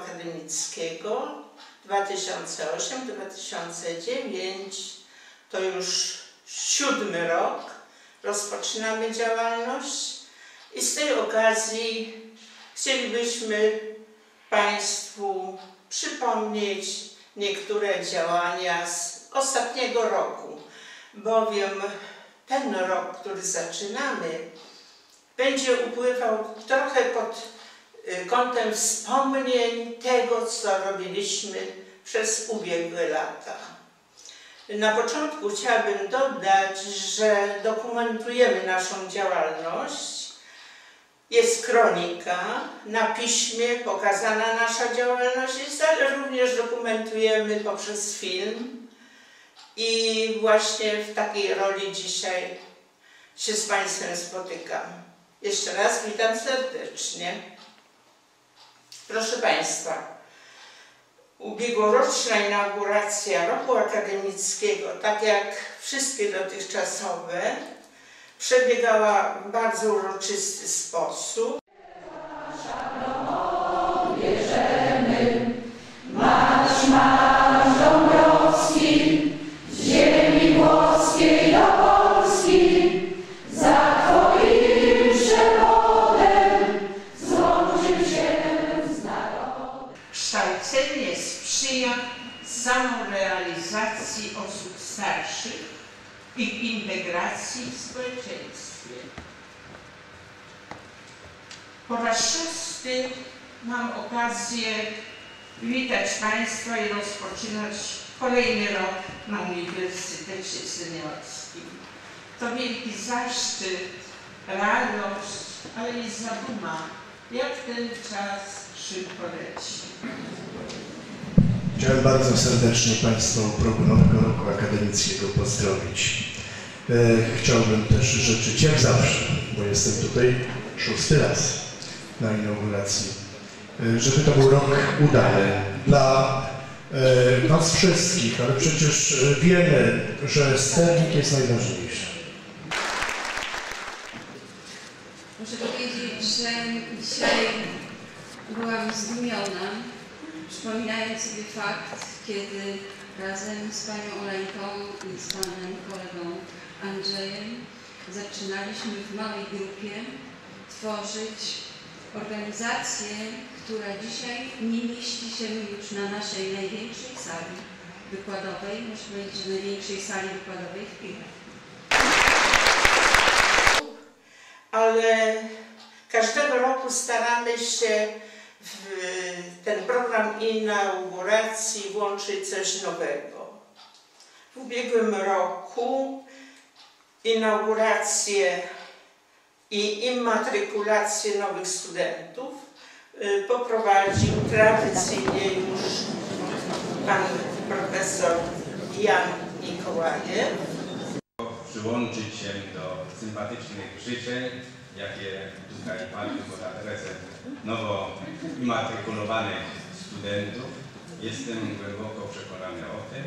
akademickiego 2008-2009. To już siódmy rok rozpoczynamy działalność i z tej okazji chcielibyśmy Państwu przypomnieć niektóre działania z ostatniego roku, bowiem ten rok, który zaczynamy, będzie upływał trochę pod kątem wspomnień tego, co robiliśmy przez ubiegłe lata. Na początku chciałabym dodać, że dokumentujemy naszą działalność. Jest kronika na piśmie, pokazana nasza działalność ale również dokumentujemy poprzez film. I właśnie w takiej roli dzisiaj się z Państwem spotykam. Jeszcze raz witam serdecznie. Proszę Państwa, ubiegłoroczna inauguracja roku akademickiego, tak jak wszystkie dotychczasowe, przebiegała w bardzo uroczysty sposób. Kształcenie sprzyja samorealizacji osób starszych i integracji w społeczeństwie. Po raz szósty mam okazję witać Państwa i rozpoczynać kolejny rok na Uniwersytecie Seniorskim. To wielki zaszczyt, radość, ale i zaduma, jak ten czas szybko leci. Chciałem bardzo serdecznie progu nowego roku akademickiego pozdrowić. E, Chciałbym też życzyć, jak zawsze, bo jestem tutaj szósty raz na inauguracji, e, żeby to był rok udany dla e, Was wszystkich, ale przecież e, wiemy, że sternik jest najważniejszy. Muszę powiedzieć, że dzisiaj byłam zdumiona, przypominając sobie fakt, kiedy razem z panią Oleńką i z panem kolegą Andrzejem zaczynaliśmy w małej grupie tworzyć organizację, która dzisiaj nie mieści się już na naszej największej sali wykładowej, muszę powiedzieć, największej sali wykładowej w Pilach. ale każdego roku staramy się w ten program inauguracji włączyć coś nowego. W ubiegłym roku inaugurację i immatrykulację nowych studentów y, poprowadził tradycyjnie już pan profesor Jan Mikołajew. przyłączyć się do sympatycznych życzeń, jakie tutaj padły pod adresem nowo immatrykulowanych studentów. Jestem głęboko przekonany o tym,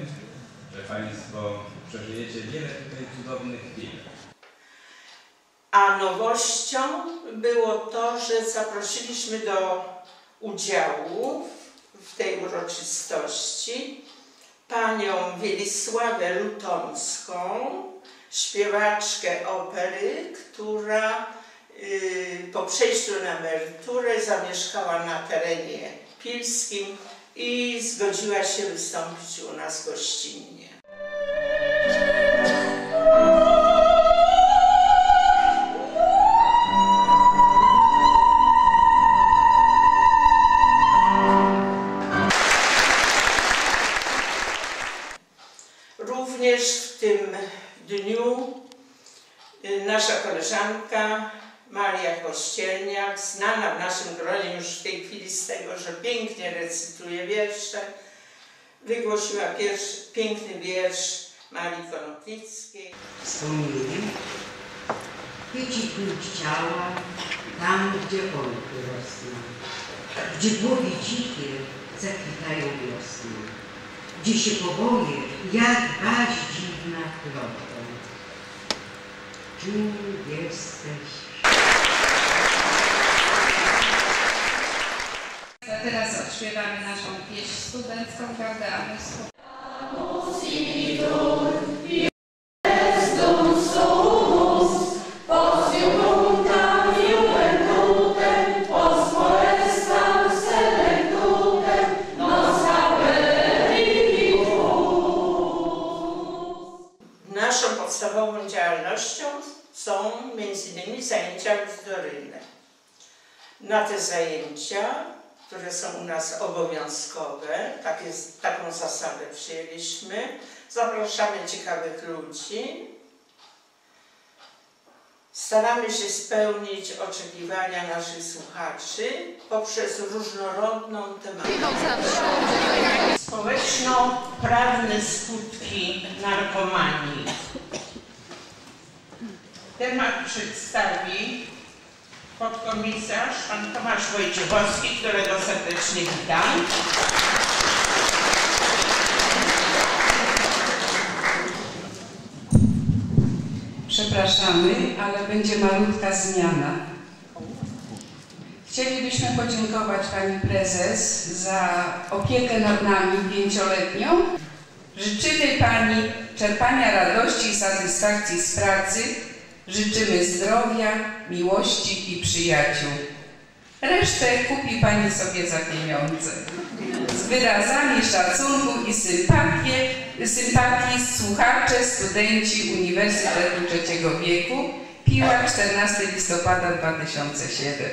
że Państwo przeżyjecie wiele tutaj cudownych chwil. A nowością było to, że zaprosiliśmy do udziału w tej uroczystości panią Wielisławę Lutomską, śpiewaczkę opery, która po przejściu na emeryturę zamieszkała na terenie pilskim i zgodziła się wystąpić u nas gościnnie. Z tego, że pięknie recytuje wiersze, wygłosiła pierwszy, piękny wiersz Marii Konopnickiej. wspomnieli, chwyci płeć ciała tam, gdzie olchy rosną, gdzie głowy dzikie zakwitają wiosną, gdzie się poboje, jak baś dziwna plotą. Kim jesteś? Teraz odśpiewamy naszą pieśń studencką Gaudeamus. Naszą podstawową działalnością są m.in. zajęcia bzdoryjne. Na te zajęcia, które są u nas obowiązkowe, tak jest, taką zasadę przyjęliśmy, zapraszamy ciekawych ludzi. Staramy się spełnić oczekiwania naszych słuchaczy poprzez różnorodną tematykę. Społeczno-prawne skutki narkomanii. Temat przedstawi podkomisarz pan Tomasz Wojciechowski, którego serdecznie witam. Przepraszamy, ale będzie malutka zmiana. Chcielibyśmy podziękować Pani Prezes za opiekę nad nami pięcioletnią. Życzymy Pani czerpania radości i satysfakcji z pracy. Życzymy zdrowia, miłości i przyjaciół. Resztę kupi Pani sobie za pieniądze. Z wyrazami szacunku i sympatii, sympatii słuchacze, studenci Uniwersytetu Trzeciego Wieku, Piła 14 listopada 2007.